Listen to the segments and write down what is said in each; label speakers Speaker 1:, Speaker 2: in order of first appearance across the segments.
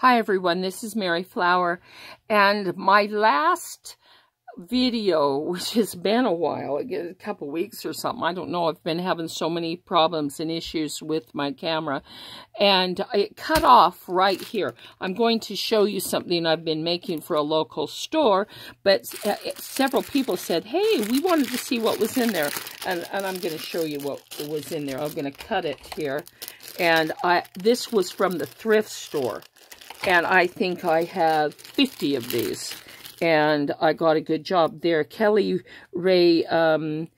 Speaker 1: Hi everyone, this is Mary Flower, and my last video, which has been a while, a couple weeks or something, I don't know, I've been having so many problems and issues with my camera, and it cut off right here. I'm going to show you something I've been making for a local store, but uh, several people said, hey, we wanted to see what was in there, and, and I'm going to show you what was in there. I'm going to cut it here, and I this was from the thrift store. And I think I have 50 of these. And I got a good job. They're Kelly Rae, um,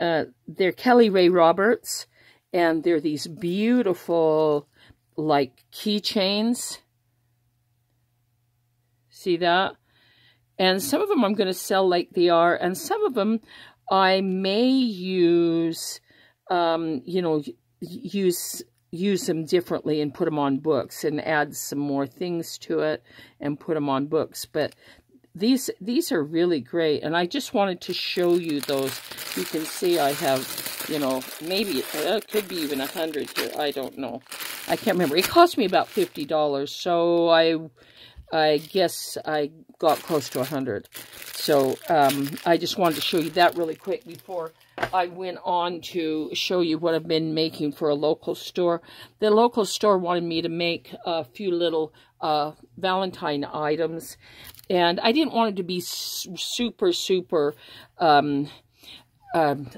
Speaker 1: uh, they're Kelly Rae Roberts. And they're these beautiful, like, keychains. See that? And some of them I'm going to sell like they are. And some of them I may use, um, you know, use use them differently and put them on books and add some more things to it and put them on books. But these these are really great and I just wanted to show you those. You can see I have, you know, maybe uh, it could be even a hundred here. I don't know. I can't remember. It cost me about $50. So I I guess I got close to a hundred. So um, I just wanted to show you that really quick before I went on to show you what I've been making for a local store. The local store wanted me to make a few little uh, Valentine items. And I didn't want it to be super, super um, um,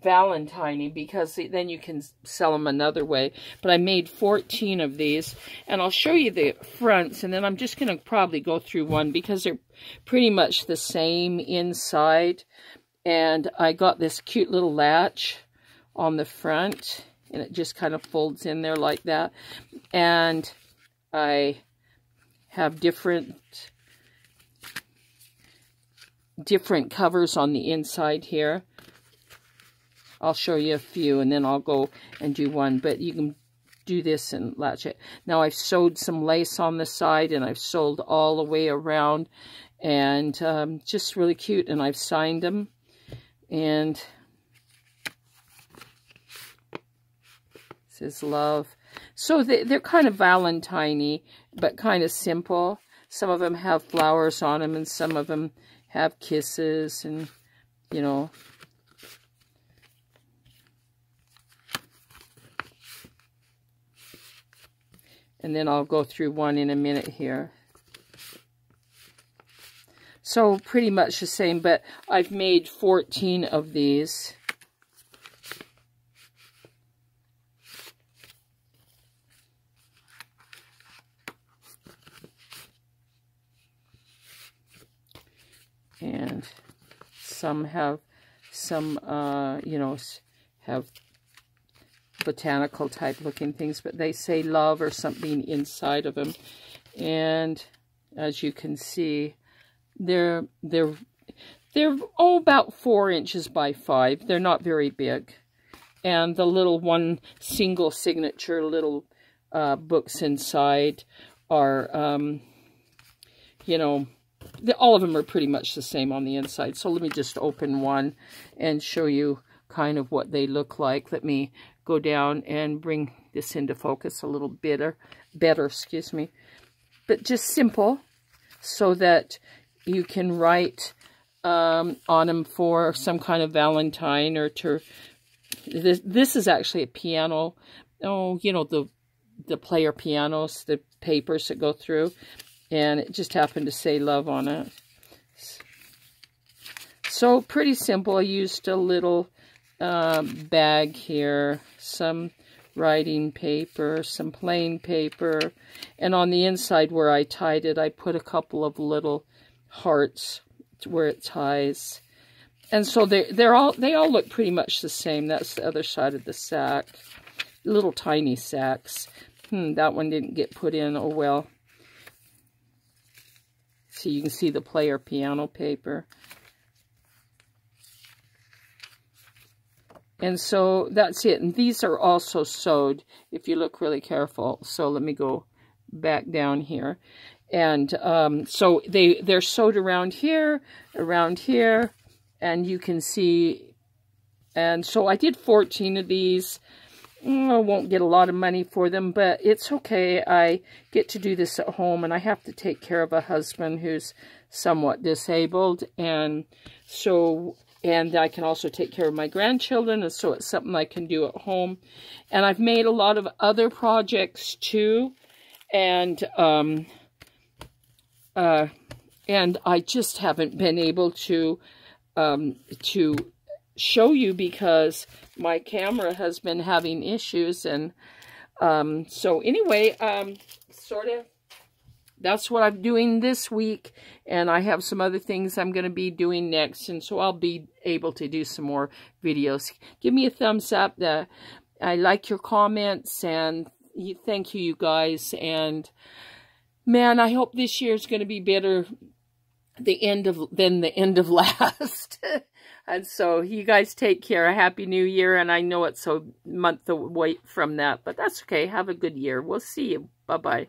Speaker 1: Valentine because then you can sell them another way. But I made 14 of these, and I'll show you the fronts, and then I'm just going to probably go through one because they're pretty much the same inside. And I got this cute little latch on the front, and it just kind of folds in there like that. And I have different different covers on the inside here. I'll show you a few, and then I'll go and do one. But you can do this and latch it. Now I've sewed some lace on the side, and I've sewed all the way around. And um, just really cute, and I've signed them and says love. So they, they're kind of valentine but kind of simple. Some of them have flowers on them, and some of them have kisses, and, you know. And then I'll go through one in a minute here. So pretty much the same, but I've made 14 of these. And some have some, uh, you know, have botanical type looking things, but they say love or something inside of them. And as you can see, they're they're they're oh about four inches by five. They're not very big. And the little one single signature little uh, books inside are, um, you know, the, all of them are pretty much the same on the inside. So let me just open one and show you kind of what they look like. Let me go down and bring this into focus a little better, better, excuse me. But just simple so that you can write um, on them for some kind of Valentine or to... This, this is actually a piano. Oh, you know, the the player pianos, the papers that go through. And it just happened to say love on it. So pretty simple. I used a little uh, bag here, some writing paper, some plain paper, and on the inside where I tied it, I put a couple of little hearts where it ties. And so they they're all they all look pretty much the same. That's the other side of the sack. Little tiny sacks. Hmm, that one didn't get put in. Oh well. So you can see the player piano paper. And so that's it. And these are also sewed if you look really careful. So let me go back down here. And um, so they, they're sewed around here, around here, and you can see, and so I did 14 of these, I won't get a lot of money for them, but it's okay. I get to do this at home, and I have to take care of a husband who's somewhat disabled, and so, and I can also take care of my grandchildren, and so it's something I can do at home. And I've made a lot of other projects, too, and, um, uh, and I just haven't been able to, um, to show you because my camera has been having issues. And um, so anyway, um, sort of that's what I'm doing this week. And I have some other things I'm going to be doing next. And so I'll be able to do some more videos. Give me a thumbs up. The, I like your comments and thank you, you guys. And man, I hope this year is going to be better the end of than the end of last. and so you guys take care. A happy new year. And I know it's a month away from that, but that's okay. Have a good year. We'll see you. Bye-bye.